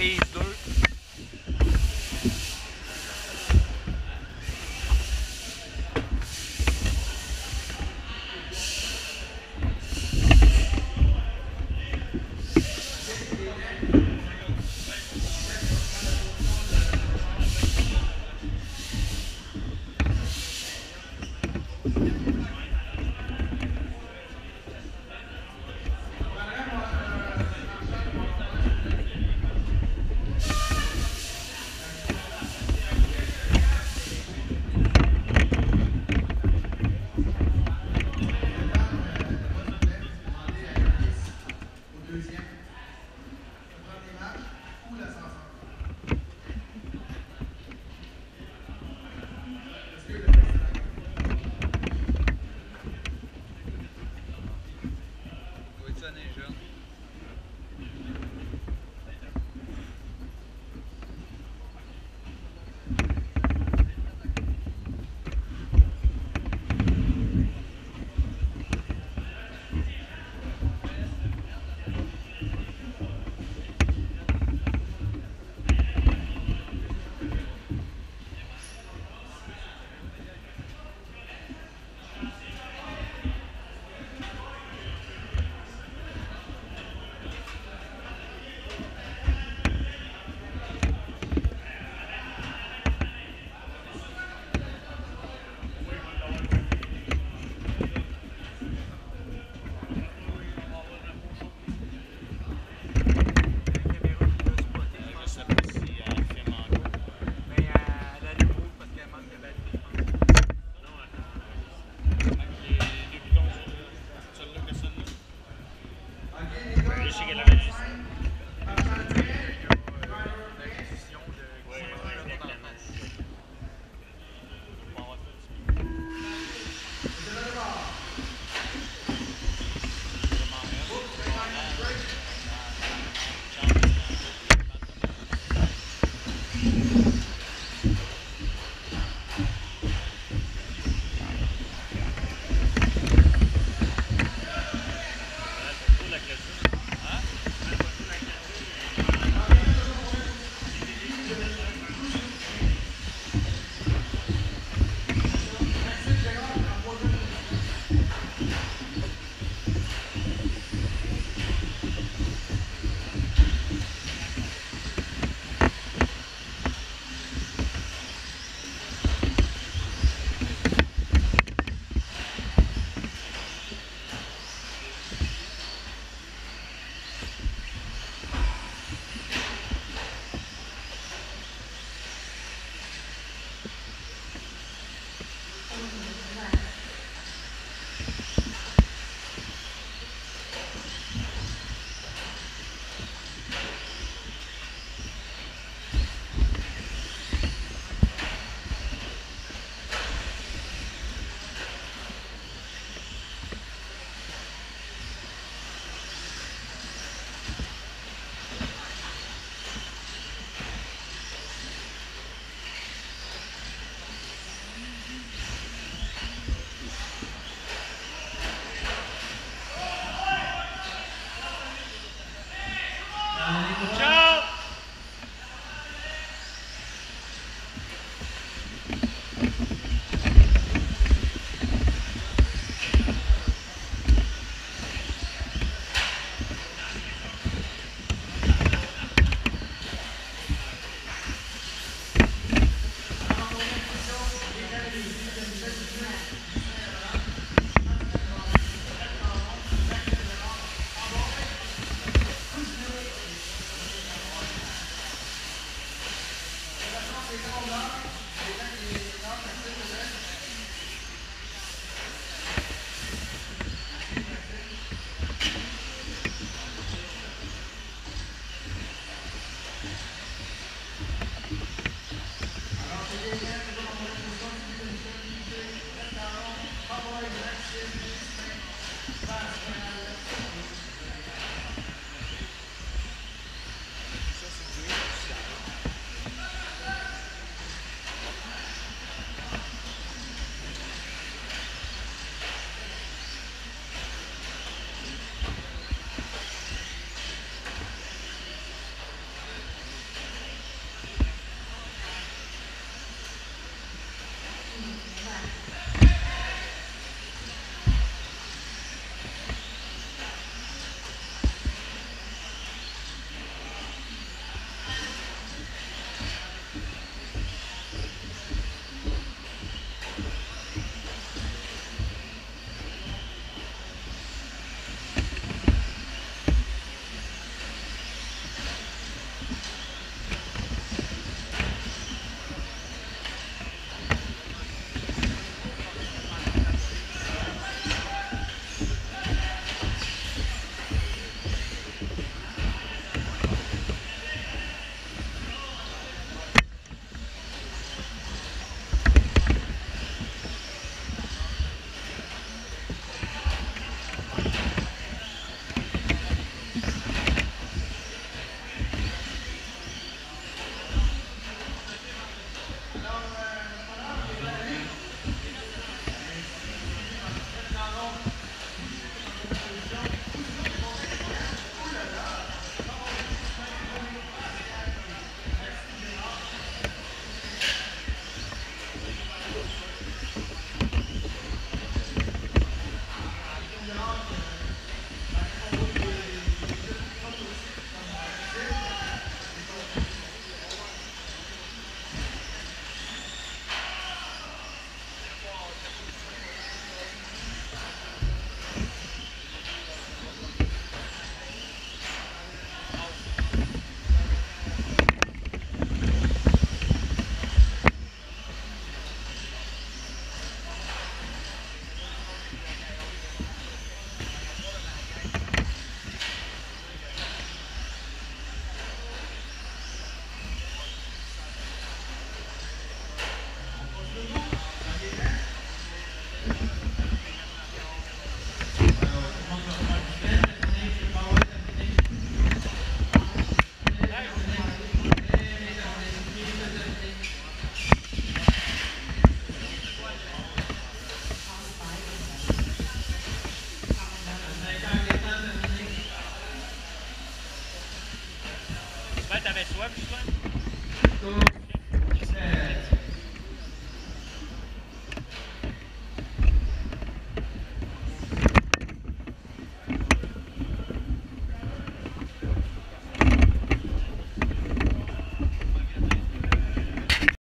prise 2. Michigan Thank uh, you.